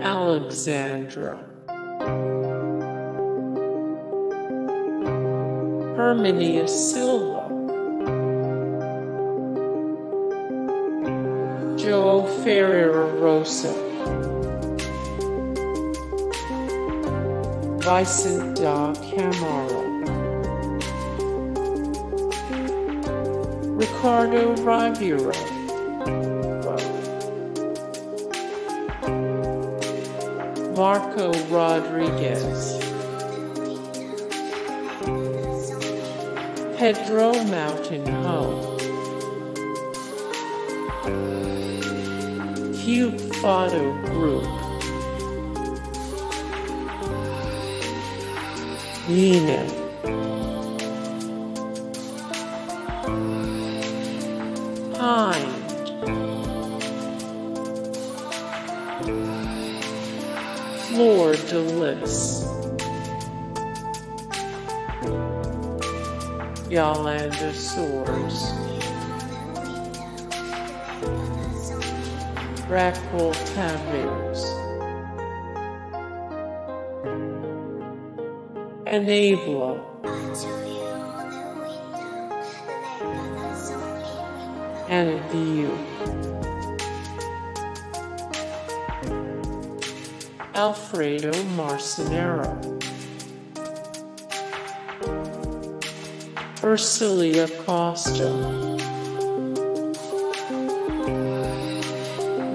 Alexandra. Herminia Silva. João Ferreira Rosa. Vicente da Câmara. Ricardo Ribeiro. Marco Rodrigues. Pedro Mountain Home. Cube Photo Group. Nina. De Lis. Yolanda Soares. Raquel Tavares. Anabela. And View. Alfredo Marceneiro. Ercília Costa.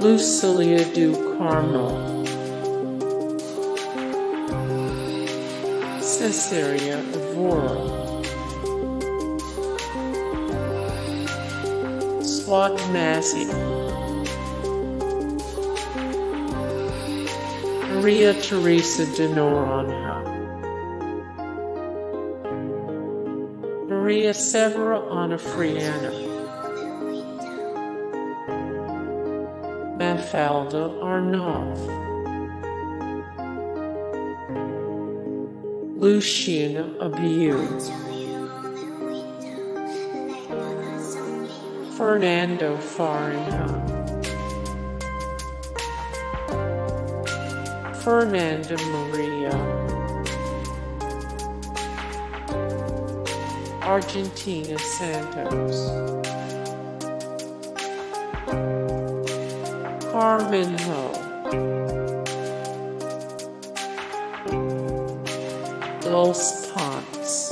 Lucília do Carmo. Cesária Évora. Massi. Maria Teresa de Noronha. Maria Severa Onofriana. Mafalda Arnauth. Luciana Abreu. Fernando Farinha. Fernanda Maria. Argentina Santos. Carminho. Dulce Pontes.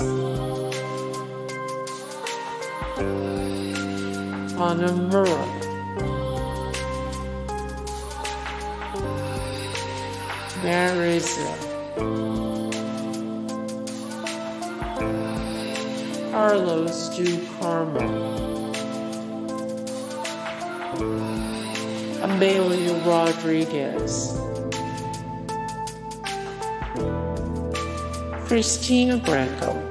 Ana Moura. Mariza. Carlos do Carmo. Amália Rodrigues. Cristina Branco.